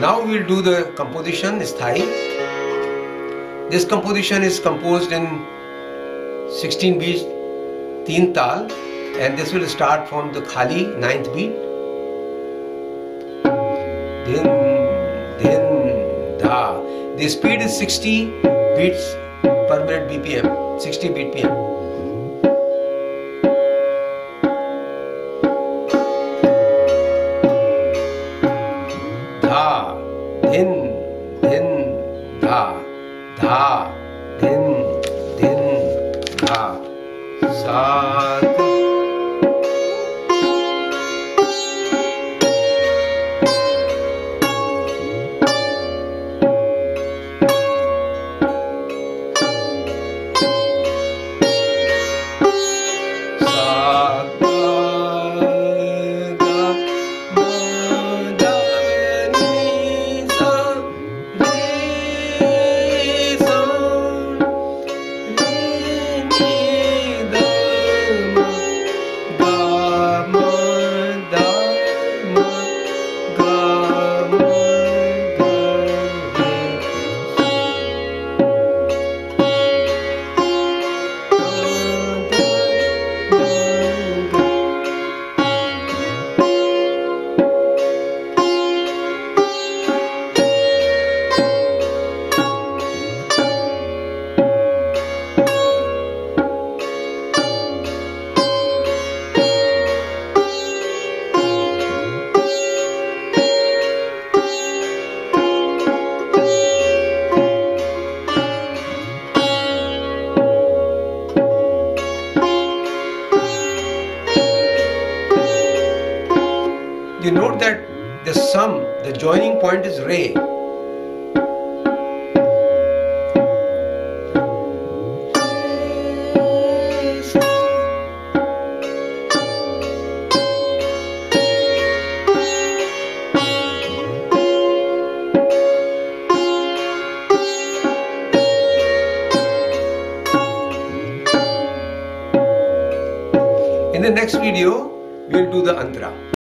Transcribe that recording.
Now we'll do the composition Sthai. This composition is composed in 16 beats, 3 tal, and this will start from the Khali 9th beat. Din, din, da. The speed is 60 beats per minute BPM, 60 beat धिन धा धा धिन धिन धा सात you note that the sam, the joining point is Re. In the next video, we'll do the Antara.